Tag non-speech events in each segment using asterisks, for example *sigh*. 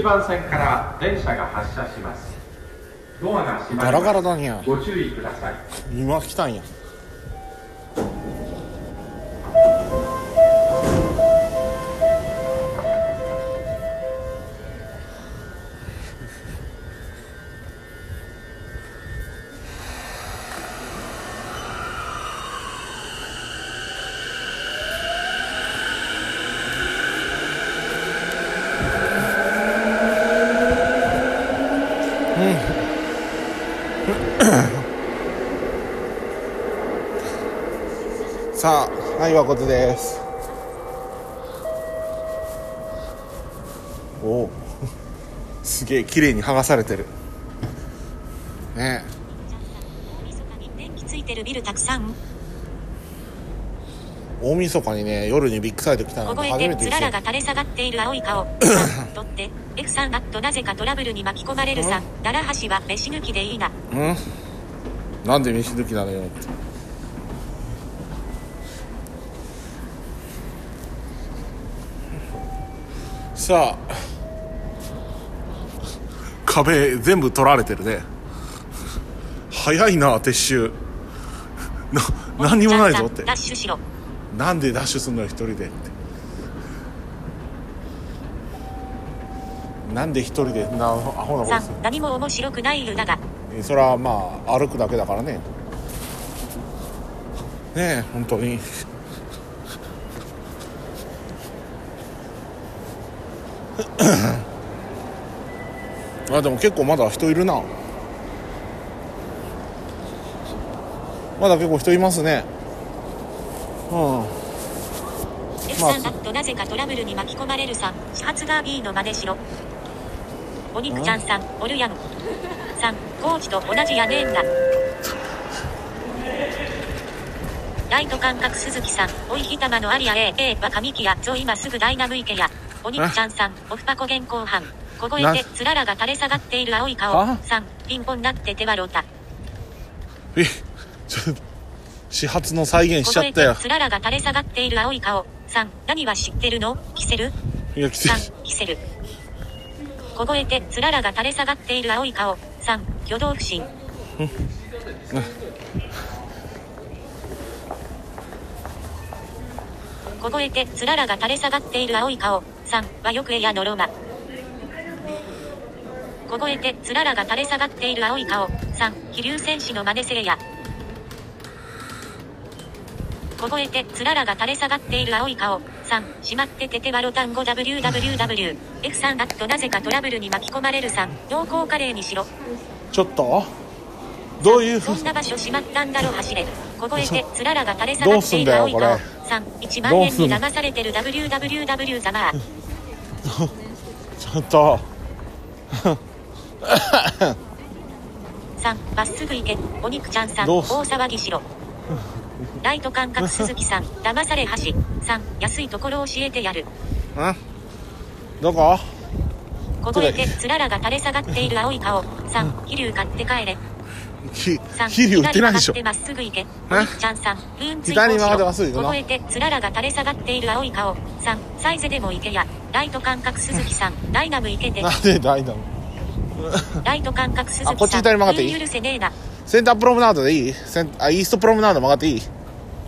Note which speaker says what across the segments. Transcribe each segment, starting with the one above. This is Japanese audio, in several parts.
Speaker 1: 1番線から電車が発車します。ドアが閉ま
Speaker 2: ガラ
Speaker 1: ります。
Speaker 2: ガラだにゃ。
Speaker 1: ご注意ください。
Speaker 2: 今来たんやさあはい誠です。お。お *laughs* すげえ綺麗に剥がされてる。ね。
Speaker 3: 電気ついてるビルたくさん。
Speaker 2: 大晦日にね夜にビッグサイト来たなんて
Speaker 3: 凍え
Speaker 2: 初めて
Speaker 3: つららが垂れ下がっている青い顔。*laughs* とって F さんあとなぜかトラブルに巻き込まれるさ。ん。奈良橋は飯抜きでいいな。
Speaker 2: うん。なんで飯抜きなのよ。ってさあ壁全部取られてるね。早いな撤収。な何にもないぞって。
Speaker 3: ダッシュしろ。
Speaker 2: なんでダッシュすんのよ一人でって。なんで一人でなアホなこと
Speaker 3: さ
Speaker 2: する。
Speaker 3: ん何も面白くないよだが。
Speaker 2: それはまあ歩くだけだからね。ねえ本当に *clears throat* あでも結構まだ人いるな。まだ結構人いますね。うん。
Speaker 3: F さんとなぜかトラブルに巻き込まれるさん始発ガービーの真似しろ。お肉ちゃんさんおるやんさんコーチと同じやねんなライト感覚鈴木さんおいひたまのアリア A A は神木やぞ今すぐダイナム池や。お肉ちゃんさんオフパコ現行犯。凍えてつららが垂れ下がっている青い顔。
Speaker 2: あ？
Speaker 3: さんピンポンなって手はろた
Speaker 2: えちょっと始発の再現しちゃったよ。
Speaker 3: てつららが垂れ下がっている青い顔。さん何は知ってるの？キセル？
Speaker 2: いや来て
Speaker 3: 3キセル。凍えてつららが垂れ下がっている青い顔。3挙動不審凍えてつららが垂れ下がっている青い顔3はよくえやのろま凍えてつららが垂れ下がっている青い顔。3飛竜戦士の真似せえや。凍えてつららが垂れ下がっている青い顔。3しまってててわろ単語 WWW F さんあとなぜかトラブルに巻き込まれる。3濃厚カレーにしろ。
Speaker 2: ちょっと？どういうふ
Speaker 3: そんな場所しまったんだろ走れ凍えてつららが垂れ下がっている青い顔
Speaker 2: どう
Speaker 3: 3 1万円に流されてる WWW ざまあ
Speaker 2: ちょっと。
Speaker 3: 3まっすぐ行け。お肉ちゃんさん大騒ぎしろ。ライト感覚鈴木さん騙され橋3安いところ教えてやる。
Speaker 2: んどこ？
Speaker 3: 凍えてつららが垂れ下がっている青い顔。3飛竜買って帰れ
Speaker 2: ひ
Speaker 3: 3
Speaker 2: ヒリ売ってないでしょ。
Speaker 3: まっす。ぐ行け。ちゃんさんブーン追
Speaker 2: 左に曲がってまっすぐ行くの。
Speaker 3: 凍えてつららが垂れ下がっている青い顔。3サイゼでも行けや。ライト感覚鈴木さん。ダイナム行けて。
Speaker 2: なんで大だの
Speaker 3: ライト感覚鈴木さん。
Speaker 2: あこっち左に曲がっていい？
Speaker 3: 許せねえな。
Speaker 2: センタープロムナードでいい？センあイーストプロムナード曲がっていい？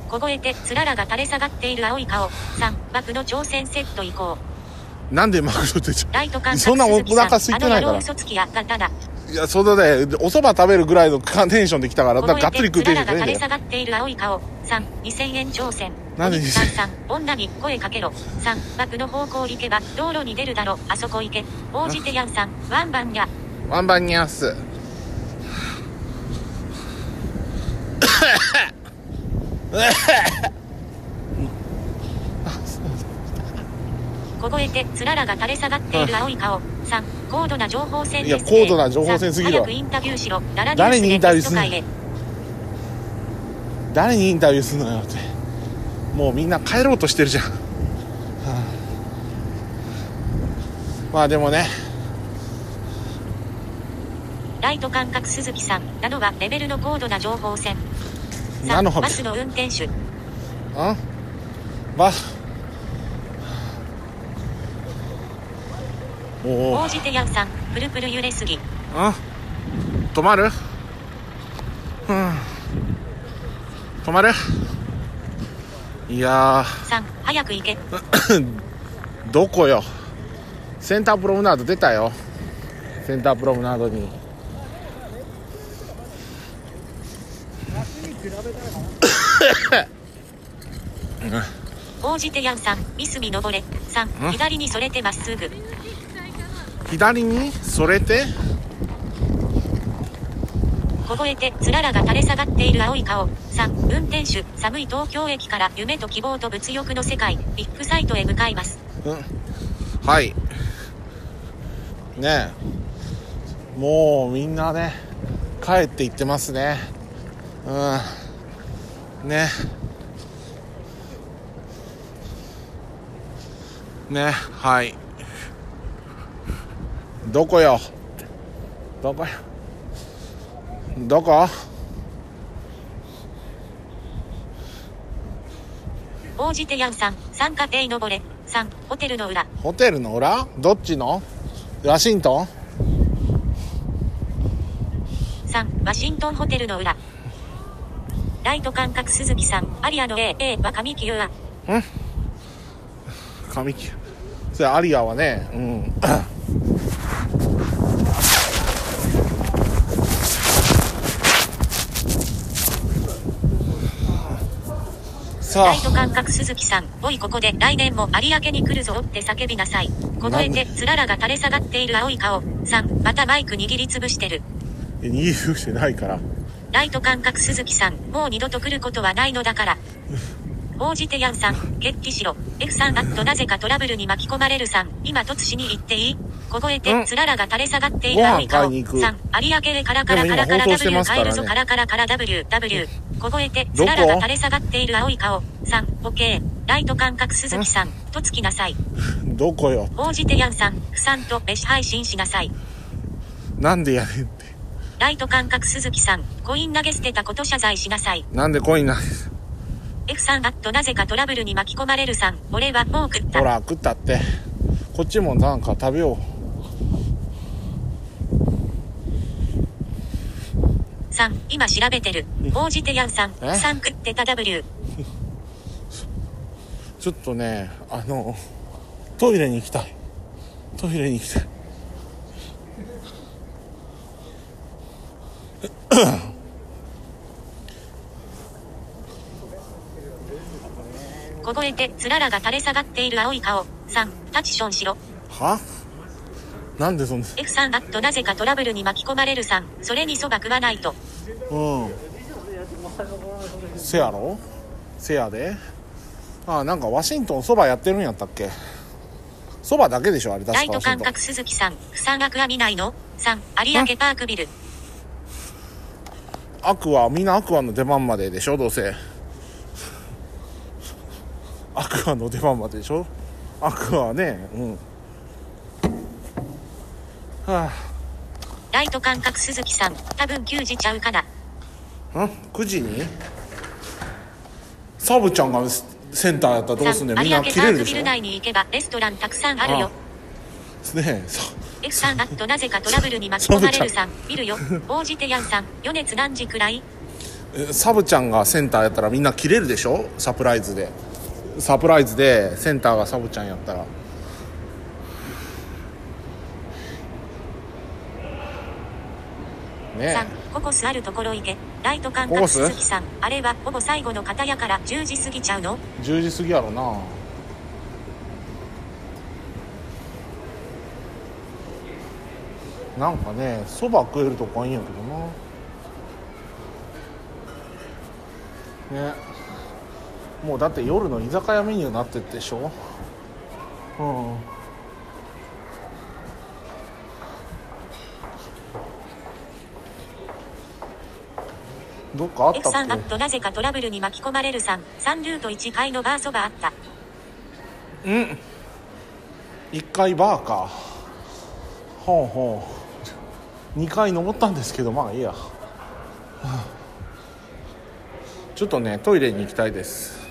Speaker 3: 凍えてつららが垂れ下がっている青い顔。3枠の挑戦セット行こう。
Speaker 2: なんでマクドってそんなお腹空いてないから。
Speaker 3: あの野郎嘘つきやがったな
Speaker 2: いやそれでお蕎麦食べるぐらいのテンションで来たからだからがっつり食うテンションじゃ
Speaker 3: が垂れ下がっている青い顔3 2000円挑戦。
Speaker 2: なんで
Speaker 3: お肉さんさん女に声かけろ。3枠の方向行けば道路に出るだろ。あそこ行け。応じてやんさんワンバンや
Speaker 2: ワンバンニャース *laughs* *laughs*
Speaker 3: 凍えてつららが垂れ下がっている青い顔。3高度な情報戦
Speaker 2: いや高度な情報戦すぎるわ。誰にインタビューすんの？誰にインタビューするのよって。もうみんな帰ろうとしてるじゃん、はあ。まあでもね。
Speaker 3: ライト感覚鈴木さんなのはレベルの高度な情報戦。
Speaker 2: なのは
Speaker 3: バスの運転手。
Speaker 2: あ？バおお
Speaker 3: 応じてヤンさんプルプル揺れすぎ。
Speaker 2: あ止まる？うん。止まるいや
Speaker 3: 3早く行け。
Speaker 2: ー *coughs* どこよ？センタープロムナード出たよ。センタープロムナードに。
Speaker 3: 応じてヤンさんミスミ登れ。3
Speaker 2: ん？
Speaker 3: 左にそれてまっすぐ
Speaker 2: 左にそれて
Speaker 3: 凍えてつららが垂れ下がっている青い顔。3運転手。寒い東京駅から夢と希望と物欲の世界。ビッグサイトへ向かいます。
Speaker 2: うん。はい。ねえ。もうみんなね帰っていってますね。うん。ね。ねはいどこよ？どこよ？どこ？
Speaker 3: 応じてヤンさん3家庭登れ。3ホテルの裏。
Speaker 2: ホテルの裏？どっちの？ワシントン
Speaker 3: ？3ワシントンホテルの裏。ライト感覚鈴木さんアリアの AA は神木優は
Speaker 2: 神木。それアリアはねうんさ
Speaker 3: ライト感覚鈴木さん。おいここで来年も有明に来るぞって叫びなさい。凍えてつららが垂れ下がっている青い顔。3またマイク握りつぶしてる。
Speaker 2: あ逃げるしてないから。
Speaker 3: ライト感覚鈴木さん、もう二度と来ることはないのだから。応じてヤンさん、決起しろ。F さん、あっとなぜかトラブルに巻き込まれるさん、今突しに行っていい？凍え
Speaker 2: うん
Speaker 3: て、つららが垂れ下がっている青い顔。
Speaker 2: ご飯買いに行く
Speaker 3: 3、有明へカラカラカラカラ W 帰るぞカラカラカラ W、W。凍えて、つららが垂れ下がっている青い顔。3、OK。ライト感覚鈴木さん、とつきなさい。
Speaker 2: どこよ？
Speaker 3: 応じてヤンさん、不さんと飯配信しなさい。
Speaker 2: なんでやねんって
Speaker 3: ライト感覚鈴木さん、コイン投げ捨てたこと謝罪しなさい。
Speaker 2: なんでコインな
Speaker 3: F さん、あっとなぜかトラブルに巻き込まれるさん、俺はもう食った。
Speaker 2: ほら食ったって。こっちもなんか食べよ
Speaker 3: さん、今調べてる。応じてやんさん、
Speaker 2: え？
Speaker 3: さん食ってた W。
Speaker 2: うちょっとねあのトイレに行きたい。トイレに行きたい
Speaker 3: 凍えて、つららが垂れ下がって。いる青い顔。さん、タチションしろ。
Speaker 2: はなんでそんな
Speaker 3: F さん、あっとなぜかトラブルに巻き込まれるさん、それにそば食わないと。
Speaker 2: うんせやろせやであなんかワシントンそばやって。るんやったっけそばだけでしょあれ確
Speaker 3: ライト
Speaker 2: かワシントン
Speaker 3: 感覚鈴木さん、不産学は見ないの ?3、有明パークビル。
Speaker 2: アクアみんなアクアの出番まででしょどうせアクアの出番まででしょ？アクアはねうん。は
Speaker 3: ライト感覚鈴木さん、多分9時ちゃうかな。
Speaker 2: あん？9時に？サブちゃんがセンターやったらどうすんねん
Speaker 3: ？3、
Speaker 2: みんな切れるでしょ？ね
Speaker 3: ークビル内に行けば、レストランたくさんあるよ。
Speaker 2: えさ
Speaker 3: F さん、あっとなぜかトラブルに巻き込まれるさん、見るよ。応じてやんさん、余熱何時くらい？
Speaker 2: えサブちゃんがセンターやったらみんな切れるでしょ？サプライズでサプライズでセンターがサブちゃんやったら。ね
Speaker 3: ココスあるところ行け。ライト感覚鈴木さん、あれはほぼ最後の方やから10時過ぎちゃうの？
Speaker 2: え10時過ぎやろな。なんかねそば食えるとこはいいんやけどな。ねもうだって夜の居酒屋メニューになってるでしょ？うん。どっかあった
Speaker 3: F さん、あっ
Speaker 2: っ
Speaker 3: となぜかトラブルに巻き込まれるさん、3ルート1階のバーそばあった。
Speaker 2: けうん。1階バーか。ほうほう。2階登ったんですけどまあいいや。はあちょっとねトイレに行きたいです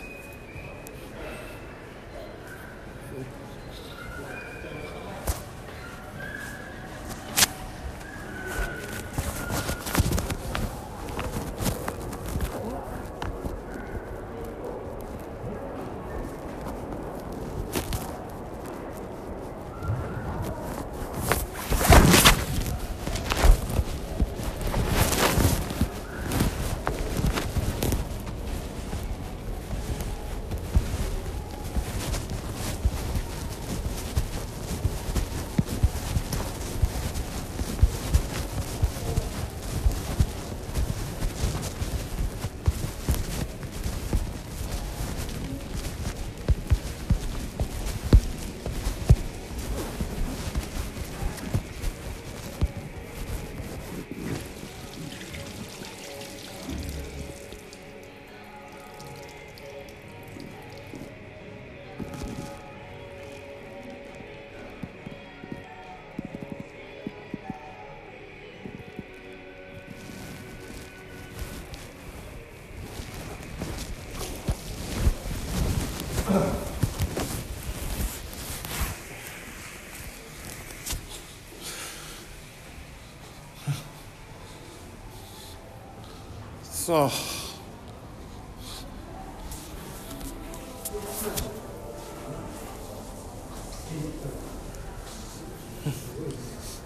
Speaker 2: さあ。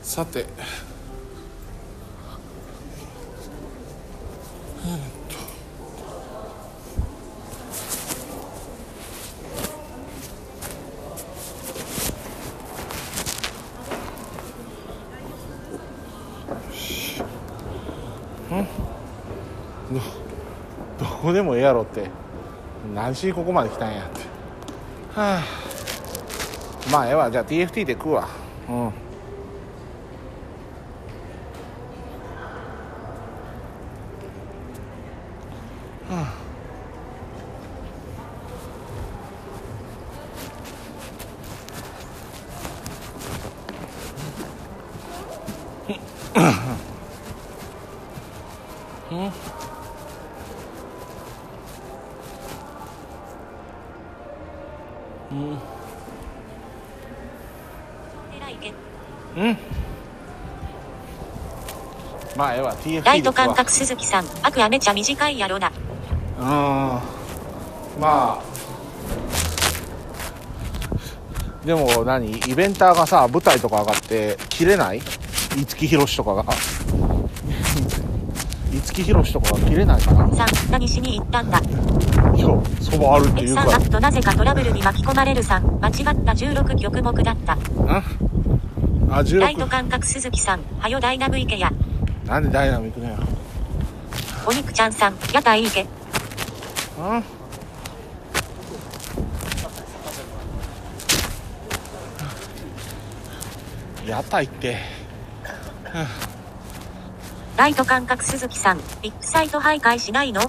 Speaker 2: さてどこでもええやろって。何しにここまで来たんやって。はあ。まあええわ。じゃあ TFT で食うわ。うん
Speaker 3: 寺池
Speaker 2: まあええわ TFT で食うわ
Speaker 3: ライト感覚鈴木さん悪はめちゃ短いやろな。
Speaker 2: うん。まあ。でも何？イベンターがさ舞台とか上がって切れない？五木ひろしとかが。*laughs* 五木ひろしとかが切れないかな？
Speaker 3: さん何しに行ったんだ？
Speaker 2: いやそばあるって言
Speaker 3: X
Speaker 2: うから。
Speaker 3: さんあとなぜかトラブルに巻き込まれるさん。間違った16曲目だった。
Speaker 2: ん？あ16
Speaker 3: ライト感覚鈴木さんはよダイナム池や
Speaker 2: なんでダイナミックだよ
Speaker 3: お肉ちゃんさん屋台池
Speaker 2: ん？屋台って *laughs*
Speaker 3: ライト感覚鈴木さんビッグサイト徘徊しないの？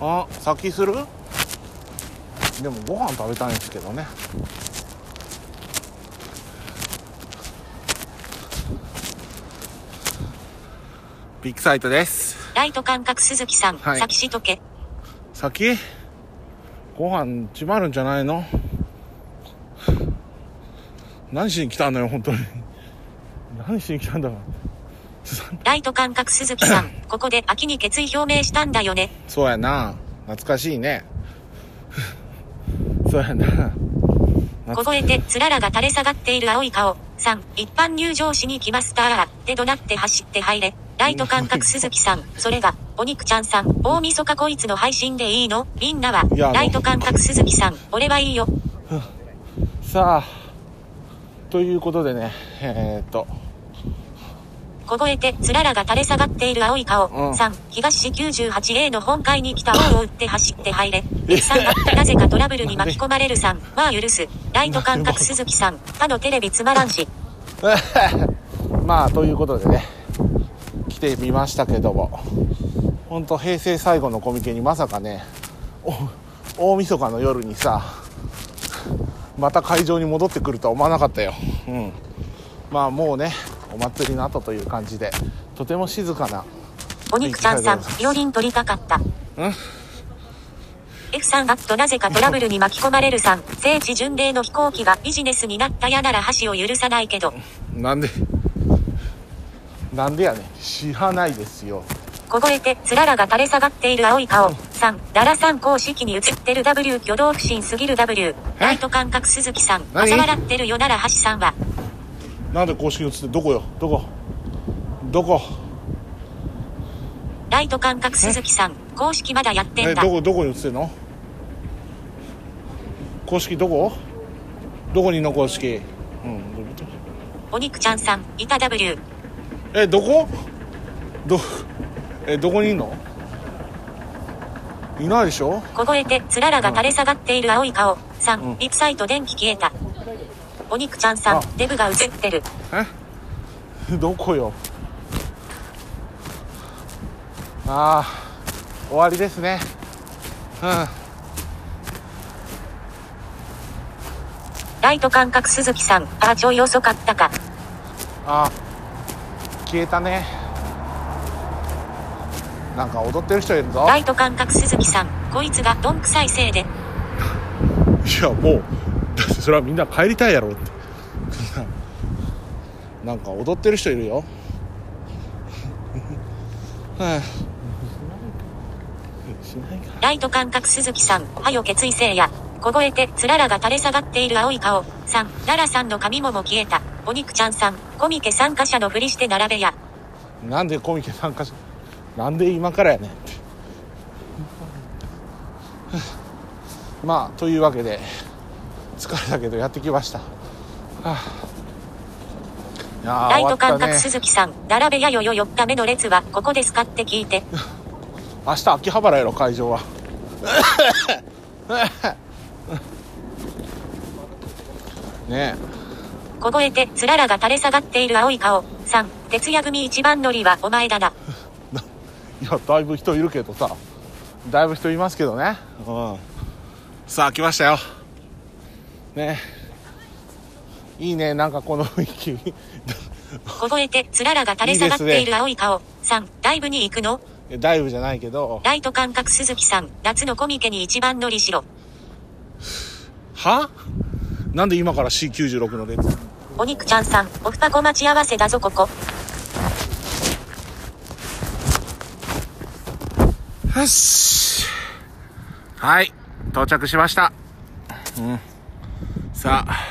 Speaker 2: あ先する？でもご飯食べたいんですけどねビッグサイトです。
Speaker 3: ライト感覚鈴木さん、
Speaker 2: はい。
Speaker 3: 先しとけ。
Speaker 2: 先？ご飯閉まるんじゃないの？何しに来たのよ本当に。何しに来たんだろう。*laughs*
Speaker 3: ライト感覚鈴木さん *laughs* ここで秋に決意表明したんだよね。
Speaker 2: そうやな。懐かしいね。*laughs* そうやな。
Speaker 3: 凍えてつららが垂れ下がっている青い顔。さん一般入場しに来ます。たーで怒鳴って走って入れライト感覚鈴木さん。それがお肉ちゃんさん。大晦日こいつの配信でいいの？みんなはライト感覚鈴木さん。俺はいいよ。
Speaker 2: さあということでねえー、っと。
Speaker 3: 凍えてつららが垂れ下がっている青い顔、
Speaker 2: うん。
Speaker 3: さん東市 98A の本会に来た。王を打って走って入れ。さんがなぜかトラブルに巻き込まれるさん。*laughs* まあ許す。ライト感覚鈴木さん。他のテレビつまらんし。*laughs*
Speaker 2: まあということでね。来てみましたけども。本当平成最後のコミケにまさかねお大晦日の夜にさまた会場に戻ってくるとは思わなかったよ。うん。まあもうねお祭りの後という感じでとても静かな
Speaker 3: お肉ちゃんさんビオリン取りたかった。
Speaker 2: ん
Speaker 3: ？F さんあとなぜかトラブルに巻き込まれるさん。聖地巡礼の飛行機がビジネスになったやなら箸を許さないけど。
Speaker 2: なんで？なんでやねん。知らないですよ。
Speaker 3: 凍えてつららが垂れ下がっている青い顔。さん。ララさん公式に映ってる W 挙動不審すぎる W ライト感覚鈴木さん。
Speaker 2: 何？
Speaker 3: 嘲笑ってるよなら橋さんは。
Speaker 2: なんで公式に映ってどこよ？どこ？どこ？
Speaker 3: ライト感覚鈴木さん。公式まだやってんだ
Speaker 2: えどこどこに映ってんの？公式どこ？どこにの公式？うん
Speaker 3: お肉ちゃんさん。いた W
Speaker 2: えどこ？どえどこにいんの？いないでしょ？
Speaker 3: 凍えてつららが垂れ下がっている青い顔さん、
Speaker 2: うん。
Speaker 3: リプサイト電気消えた。お肉ちゃんさ
Speaker 2: あ。
Speaker 3: んデブが映ってる。
Speaker 2: え？どこよ？ああ終わりですね。うん。
Speaker 3: ライト感覚鈴木さんあちょい遅かったか。
Speaker 2: あ消えたね。なんか踊ってる人いるぞ。
Speaker 3: ライト感覚鈴木さん。こいつがどんくさいせいで。*laughs*
Speaker 2: いやもうだってそれはみんな帰りたいやろって。*laughs* なんか踊ってる人いるよ。*laughs*
Speaker 3: ライト感覚鈴木さん、はよ決意せいや。凍えて、つららが垂れ下がっている青い顔。さん、奈良さんの髪もも消えた。お肉ちゃんさん、コミケ参加者のふりして並べや。
Speaker 2: なんでコミケ参加しなんで今からやねまあというわけで疲れたけどやってきました、はあ、
Speaker 3: ライト感覚
Speaker 2: ね。
Speaker 3: 鈴木さん、並べやよよ4日目の列は、ここですかって聞いて。
Speaker 2: 明日秋葉原やろ会場は。*laughs* ね
Speaker 3: 凍えて、つららが垂れ下がっている青い顔。さん、徹夜組一番乗りはお前だな。
Speaker 2: えいやだいぶ人いるけどさ。だいぶ人いますけどね。うん。さあ来ましたよ。ね。いいねなんかこの雰囲気。*laughs*
Speaker 3: 凍えて、つららが垂れ下がっている青い顔。さん、ライブに行くの？
Speaker 2: ダイブじゃないけど。
Speaker 3: ライト感覚鈴木さん、夏のコミケに一番乗りしろ。
Speaker 2: は？なんで今から C96 の列？
Speaker 3: お肉ちゃんさん、オフパコ待ち合わせだぞここ。
Speaker 2: よし。はい。到着しました。うん。さあ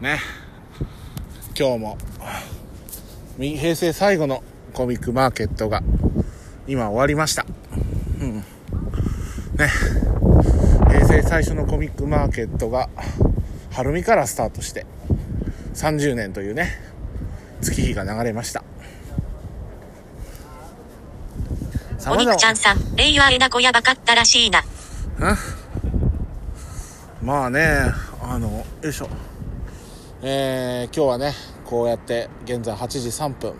Speaker 2: ね。今日もみ平成最後のコミックマーケットが今終わりました。うん。ね。平成最初のコミックマーケットが晴海からスタートして30年というね月日が流れました
Speaker 3: お肉ちゃんさん、レイヤーえなこやばかったらしいな。
Speaker 2: まあねあのよいしょえー、今日はねこうやって現在8時3分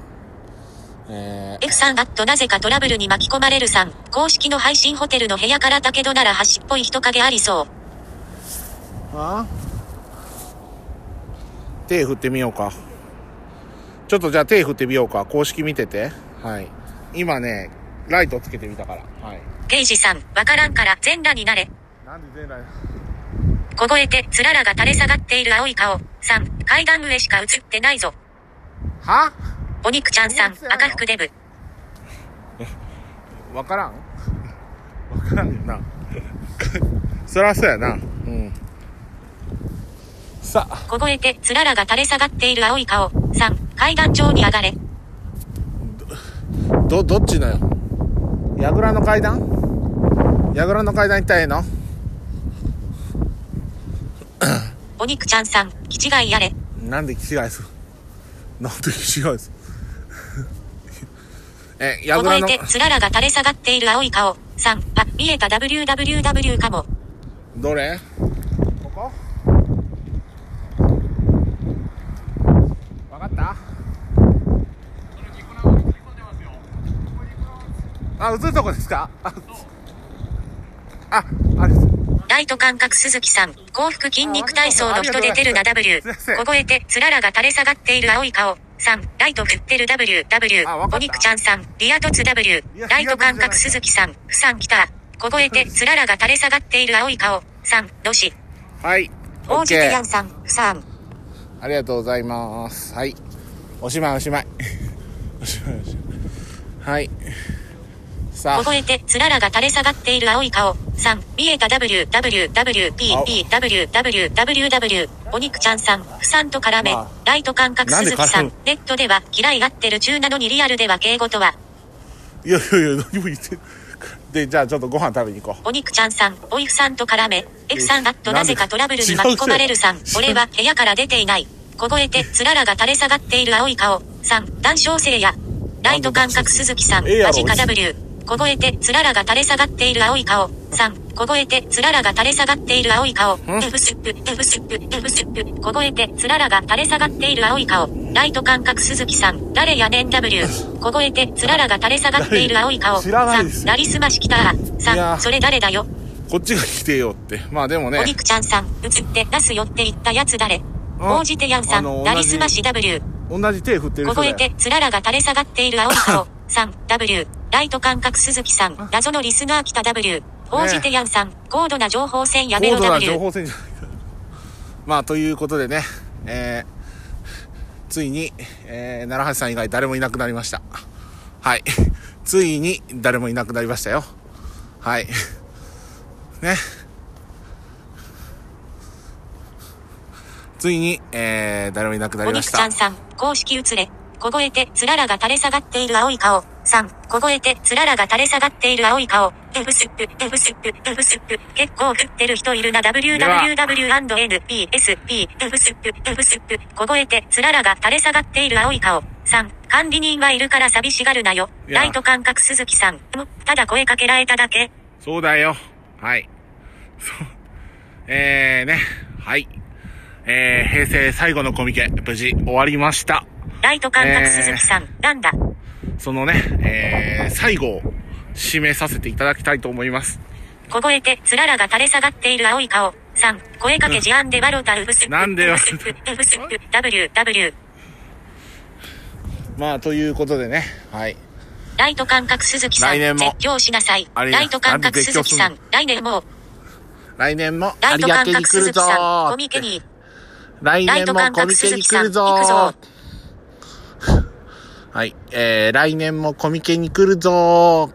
Speaker 2: え
Speaker 3: F さんあっとなぜかトラブルに巻き込まれるさん。公式の配信ホテルの部屋からだけどなら端っぽい人影ありそう。
Speaker 2: ー、あ？手振ってみようか。ちょっとじゃあ手振ってみようか。公式見てて。はい。今ねライトつけてみたから。はい。
Speaker 3: 刑事さん、わからんから全裸になれ。
Speaker 2: なんで全裸
Speaker 3: 凍えて、つららが垂れ下がっている青い顔。さん、階段上しか映ってないぞ。
Speaker 2: は？
Speaker 3: お肉ちゃんさん、赤服デブ。*laughs*
Speaker 2: わからん？*laughs* わからんよな。*laughs* そりゃそうやな。うんさあ
Speaker 3: 凍えて、つららが垂れ下がっている青い顔。さん、階段上に上がれ。
Speaker 2: どどっちのよ？矢倉の階段？矢倉の階段行ったらええの？
Speaker 3: お肉ちゃんさん、気違いやれ。
Speaker 2: なんで気違いする？なんで気違いする？え矢倉の
Speaker 3: 凍えて、つららが垂れ下がっている青い顔。さん、あ、見えた WWW かも。
Speaker 2: どれここわかったあ映るとこですか？あああれ
Speaker 3: ライト感覚鈴木さん、幸福筋肉体操の人出てるな W。凍えて、つららが垂れ下がっている青い顔。さん、ライト振ってる W、W お肉ちゃんさん、リア凸 W
Speaker 2: や。
Speaker 3: ライト感覚鈴木さん、ふさん来た。凍えて、つららが垂れ下がっている青い顔。さん、ロシ。
Speaker 2: はい。
Speaker 3: 大じてや
Speaker 2: OK
Speaker 3: んさん、ふさん。
Speaker 2: ありがとうございます。はい。おしまいおしまい。おしまいおしまい。はいさ。あ
Speaker 3: 凍えて、つららが垂れ下がっている青い顔。さん、見えた W、W、W、P、P、W、W、W、W。お肉ちゃんさん、ふさんと絡め。
Speaker 2: まあ。
Speaker 3: ライト感覚鈴木さ
Speaker 2: なん
Speaker 3: ネットでは嫌いがってる中なのにリアルでは敬語とは？
Speaker 2: いやいやいや何も言って *laughs* でじゃあちょっとご飯食べに行こう。
Speaker 3: お肉ちゃんさん、おいふさんと絡め、F さんあっと
Speaker 2: な
Speaker 3: ぜかトラブルに巻き込まれるさん。俺は部屋から出ていない。凍えて、つららが垂れ下がっている青い顔。さん、談笑性や。ライト感覚鈴木さん、マジか W。凍えて、つららが垂れ下がっている青い顔。さん、凍えて、つららが垂れ下がっている青い顔。F スップ、F スップ、F スップ。凍えて、つららが垂れ下がっている青い顔。ライト感覚鈴木さん、誰やねん W。凍えて、つららが垂れ下がっている青い顔。
Speaker 2: 知らないです
Speaker 3: さん、ラリスマシ来た。
Speaker 2: い
Speaker 3: さ
Speaker 2: や
Speaker 3: ん、それ誰だよ。
Speaker 2: こっちが来てよってまあでもね
Speaker 3: お肉ちゃんさん、映って出すよって言ったやつ誰？
Speaker 2: あ
Speaker 3: 応じてやんさん、なりすまし W。
Speaker 2: 同じ手振ってる人だよ
Speaker 3: 凍えて、つららが垂れ下がっている青い顔。さん、W。ライト感覚鈴木さん、謎のリスナー来た W。応じてやんさん、高度な情報戦やめろ
Speaker 2: 高度な情
Speaker 3: W。
Speaker 2: 報戦じゃないかまあということでねえー、ついに、えー、奈良橋さん以外誰もいなくなりましたはい *laughs* ついに誰もいなくなりましたよはい。ね。ついに、えー、誰もいなくな
Speaker 3: お
Speaker 2: りました。
Speaker 3: 肉ちゃんさん、公式映れ。凍えて、つららが垂れ下がっている青い顔。3、凍えて、つららが垂れ下がっている青い顔。F スップ、F スップ、F スップ。結構降ってる人いるな。www&npsp、F スップ、F スップ。凍えて、つららが垂れ下がっている青い顔。3、管理人はいるから寂しがるなよ。ライト感覚鈴木さん。むただ声かけられただけ。
Speaker 2: そうだよ。はい。そう。えーね。はい。えー、平成最後のコミケ、無事終わりました。
Speaker 3: ライト感覚鈴木さん。なんだ？
Speaker 2: そのね、えー、最後を締めさせていただきたいと思います。
Speaker 3: 凍えて、つららが垂れ下がっている青い顔。3、声かけ事案でワロタウブスップ。
Speaker 2: なんでよ
Speaker 3: スップ、W、W。
Speaker 2: まあ、ということでね。はい。
Speaker 3: ライト感覚鈴木さん。
Speaker 2: 来年も
Speaker 3: 絶叫しなさい。ライト感覚鈴木さ
Speaker 2: なん
Speaker 3: ん。来年も、
Speaker 2: 来年も、
Speaker 3: ライト感覚鈴木さん。
Speaker 2: ー
Speaker 3: コミケに、
Speaker 2: 来年も
Speaker 3: ライト感
Speaker 2: コミケに
Speaker 3: 覚鈴木さん。
Speaker 2: 来るぞ
Speaker 3: 行くぞ
Speaker 2: ー。はい。えー、来年もコミケに来るぞ。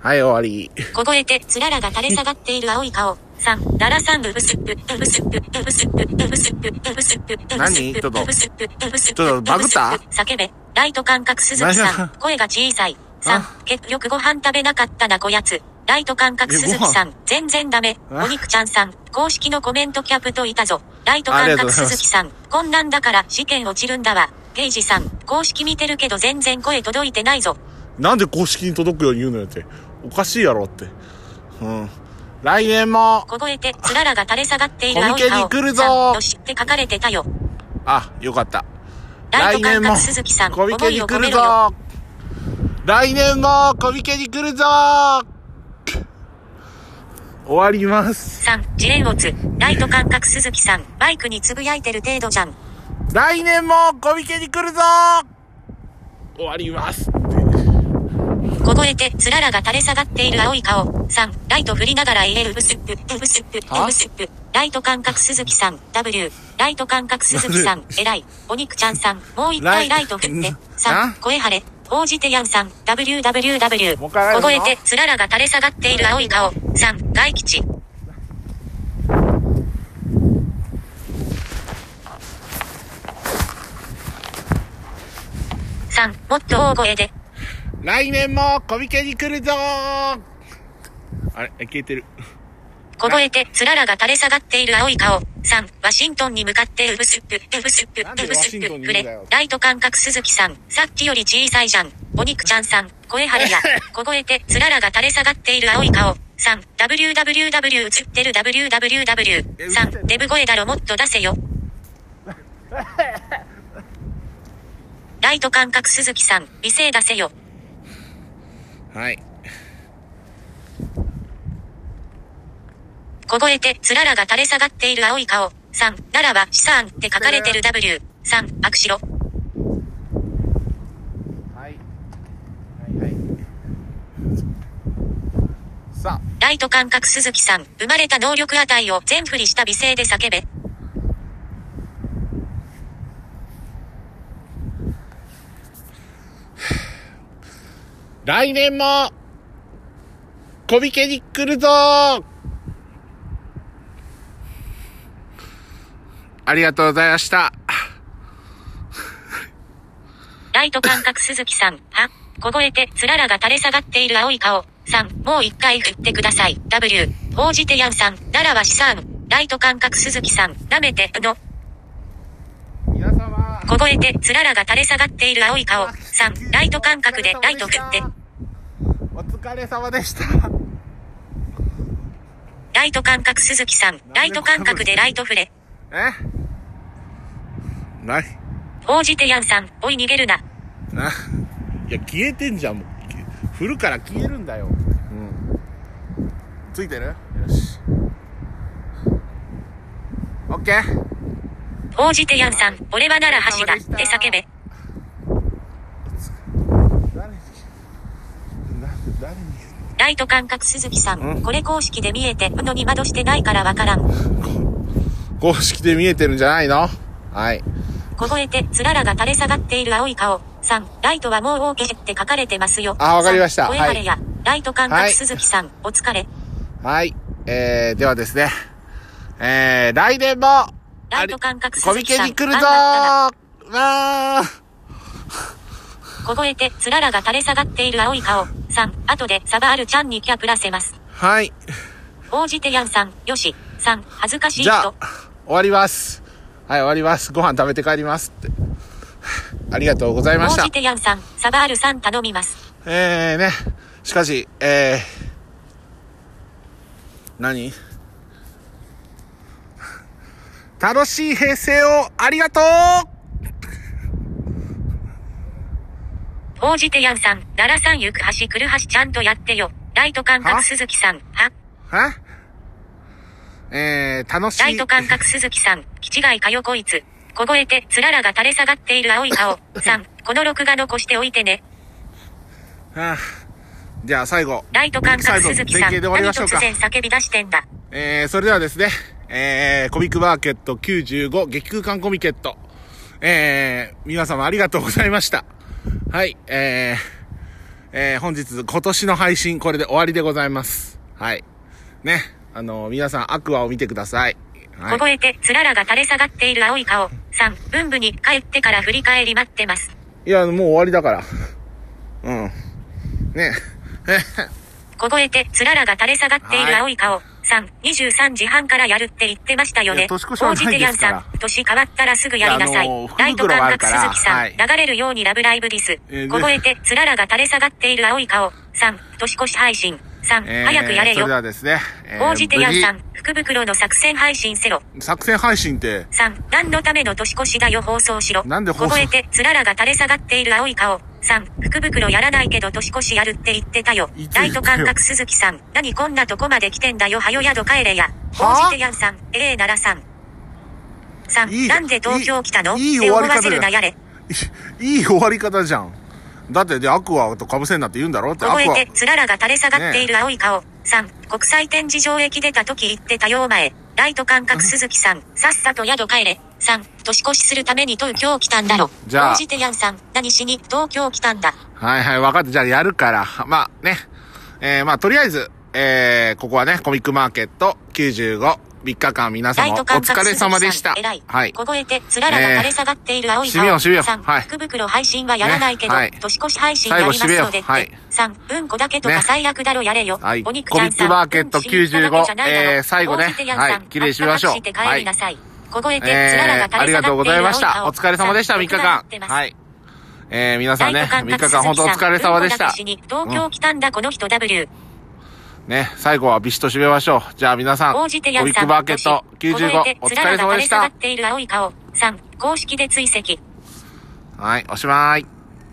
Speaker 2: はい、終わり。
Speaker 3: 凍えて、つららが垂れ下がっている青い顔。3、ララサンブブスップ、F スップ、F スップ、F スップ、F スップ、F スップ、
Speaker 2: 何ちょっと
Speaker 3: F スップ、F スップ、
Speaker 2: ちょっとバグった
Speaker 3: F スップ叫べ。ライト感覚鈴木さん。声が小さい。3
Speaker 2: あ、
Speaker 3: 結局ご飯食べなかったなこやつ。ライト感覚鈴木さん。全然ダメ。お肉ちゃんさん。公式のコメントキャプといたぞ。ライト感覚鈴木さん。こんなんだから試験落ちるんだわ。ゲイジさん。公式見てるけど全然声届いてないぞ。
Speaker 2: なんで公式に届くように言うのよって。おかしいやろって。うん。来年も、
Speaker 3: 凍えて、つららが垂れ下がっている青い顔。
Speaker 2: に来るぞ
Speaker 3: さんよしって書かれてたよ。
Speaker 2: あ、よかった。来年も
Speaker 3: 覚鈴木さん。
Speaker 2: コミケに来る。ぞ来年もコミケに来るぞ終わります。
Speaker 3: 3、ジレンオツ。ライト感覚鈴木さん。バイクにつぶやいてる程度じゃん。
Speaker 2: 来年もコミケに来るぞ終わります。
Speaker 3: 凍えて、つららが垂れ下がっている青い顔。3、ライト振りながら言えるブスップ、エブスップ、ブスップ。ライト感覚鈴木さん。W。ライト感覚鈴木さん。*laughs* 偉い。お肉ちゃんさん。もう一回ライト振って。
Speaker 2: あ
Speaker 3: 3、声晴れ。報じてやんさん。WWW。凍えて、つららが垂れ下がっている青い顔。3、外吉。3、もっと大声で。
Speaker 2: 来年もコミケに来るぞあれ、消えてる。
Speaker 3: 凍えて、つららが垂れ下がっている青い顔。3、ワシントンに向かってウブスップ、ウブスップ、
Speaker 2: なんで
Speaker 3: ウブス
Speaker 2: ワシントン
Speaker 3: ップ、触れライト感覚鈴木さん。さっきより小さいじゃん。お肉ちゃんさん、声晴れや。*laughs* 凍えて、つららが垂れ下がっている青い顔。3、www 映ってる www。3、デブ声だろもっと出せよ。*laughs* ライト感覚鈴木さん、美声出せよ。
Speaker 2: はい。
Speaker 3: 凍えて、つららが垂れ下がっている青い顔。3、ならば、資産って書かれてる W。3、握しろ。
Speaker 2: はい。はいはい。さ
Speaker 3: ライト感覚鈴木さん、生まれた能力値を全振りした美声で叫べ。
Speaker 2: 来年もコミケに来るぞありがとうございました。
Speaker 3: ライト感覚鈴木さん、は、凍えて、つららが垂れ下がっている青い顔。3、もう一回振ってください。W、報じてやんさん、ならは資産。ライト感覚鈴木さん、舐めて、の、凍えて、つららが垂れ下がっている青い顔。3、ライト感覚でライト振って。
Speaker 2: お疲れ様でした。
Speaker 3: ライト感覚鈴木さん、ライト感覚でライト振れ。
Speaker 2: え？なに
Speaker 3: 報じてやんさん、おい逃げるな。
Speaker 2: な、いや、消えてんじゃん、もう。振るから消えるんだよ。うん。ついてる？よし。オッケー
Speaker 3: 報じてやんさん、俺はなら橋だ、って叫べ。ライト感覚鈴木さ
Speaker 2: うん？
Speaker 3: ん、これ公式で見えて、うのに窓してないからわからん。
Speaker 2: 公式で見えてるんじゃないの？はい。
Speaker 3: 凍えて、つららが垂れ下がっている青い顔。3、ライトはもう OK って書かれてますよ。
Speaker 2: あわかりました
Speaker 3: 3声晴れや。ライト感
Speaker 2: はい
Speaker 3: 覚鈴木さん、お疲れ。
Speaker 2: はい。えー、ではですね。えー、来年も、
Speaker 3: ライト感覚
Speaker 2: コミケに来るぞーわー
Speaker 3: 凍えて、つららが垂れ下がっている青い顔。さん、後でサバールちゃんにキャプらせます。
Speaker 2: はい。
Speaker 3: 応じてやんさん、よし。さん、恥ずかしい
Speaker 2: じゃあ
Speaker 3: 人。、
Speaker 2: 終わります。はい、終わります。ご飯食べて帰りますって。ありがとうございました
Speaker 3: 応じ。てやんさん、サバールさん頼みます。
Speaker 2: えーね。しかし、えー、何？楽しい平成をありがとう
Speaker 3: 応じてやんさん、奈良さん行く橋来る橋ちゃんとやってよ。ライト感
Speaker 2: は
Speaker 3: 覚鈴木さん、は？
Speaker 2: は？えー、楽しい。
Speaker 3: ライト感覚鈴木さん、気違いかよこいつ。凍えて、つららが垂れ下がっている青い顔。*laughs* さん、この録画残しておいてね。
Speaker 2: はあじゃあ最後。
Speaker 3: ライト感覚鈴木さん、何突。然叫び出してんだ。
Speaker 2: えー、それではですね、えー、コミックマーケット95激空間コミケット。えー、皆様ありがとうございました。はい、えー、えー、本日、今年の配信、これで終わりでございます。はい。ね、あの皆さん、アクアを見てください。はい。
Speaker 3: 凍えて、つららが垂れ下がっている青い顔。さん、文部に帰ってから振り返り待ってます。
Speaker 2: いや、もう終わりだから。うん。ね。*laughs* *laughs*
Speaker 3: 凍えて、つららが垂れ下がっている青い顔。さん、23時半からやるって言ってましたよね。
Speaker 2: 年越しはない
Speaker 3: さん、年変わったらすぐやりなさい。
Speaker 2: いやあのー
Speaker 3: ライト感覚鈴木さん、
Speaker 2: はい
Speaker 3: 流れるようにラブライブディス。
Speaker 2: えー
Speaker 3: 凍えて、つららが垂れ下がっている青い顔。さん、年越し配信。さん、
Speaker 2: えー
Speaker 3: 早くやれよ
Speaker 2: それで。すね、え
Speaker 3: じてやんさ
Speaker 2: 無
Speaker 3: ん、福袋の作戦配信せろ。
Speaker 2: 事作戦配信って、
Speaker 3: 3、何のための年越しだよ放送しろ。
Speaker 2: なんで放送？
Speaker 3: 凍えて、つららが垂れ下がっている青い顔。3、福袋やらないけど年越しやるって言ってたよライト感覚鈴木さん、何こんなとこまで来てんだよ、はよ宿帰れや。
Speaker 2: は？
Speaker 3: 応じてやんさん、ええー、奈良さん。3、
Speaker 2: いい
Speaker 3: なんで東京来たの？
Speaker 2: いいいい
Speaker 3: って思わ
Speaker 2: 終わり方だ
Speaker 3: せるなやれ。
Speaker 2: いい終わり方じゃん。だって、で、アクアと被せんなって言うんだろ？って、アクア。
Speaker 3: 凍えて、つららが垂れ下がっている青い顔。3、国際展示場駅出た時言ってたよお前。ライト感覚鈴木さん、さっさと宿帰れ。3、年越しするために東京来たんだろ。
Speaker 2: じゃあ
Speaker 3: 応じてやんさん、何しに東京来たんだ。
Speaker 2: はいはい、分かった。じゃあやるから。まあね。えー、まあとりあえず、えー、ここはね、コミックマーケット95、3日間皆様お疲
Speaker 3: 覚
Speaker 2: れ様でした。
Speaker 3: 偉い。
Speaker 2: はい。
Speaker 3: 凍えて、つららが垂れ下がっている青い
Speaker 2: 締めよう締めよう
Speaker 3: さん、
Speaker 2: はい
Speaker 3: 福袋配信はやらないけど、
Speaker 2: ねはい
Speaker 3: 年越し配信やりますので
Speaker 2: はい
Speaker 3: 3、うんこだけとか
Speaker 2: ね
Speaker 3: 最悪だろやれよ。
Speaker 2: はい
Speaker 3: お肉ちゃんさん
Speaker 2: コミックマーケット
Speaker 3: うん死に行っただけじゃないだろ
Speaker 2: 95えー最後ねはい綺麗に締めましょう
Speaker 3: あっ凍えて、
Speaker 2: えー、ありがとうございました。お疲れ様でした、3日間。
Speaker 3: は。
Speaker 2: はいい。えー、皆さんね、3
Speaker 3: ライト感
Speaker 2: 日
Speaker 3: 覚
Speaker 2: 間本当お疲れ様でした
Speaker 3: 東京来たんだ、この人 W。
Speaker 2: ね、最後はビシッと締めましょう。じゃあ皆さん、コ
Speaker 3: 応じて
Speaker 2: ミッ
Speaker 3: やんさん。
Speaker 2: クマーケット
Speaker 3: 年凍え
Speaker 2: 95
Speaker 3: て、
Speaker 2: お疲
Speaker 3: れ
Speaker 2: れ様でした。
Speaker 3: 下がっている青い顔。3、公式で追跡。
Speaker 2: はい、おしまい。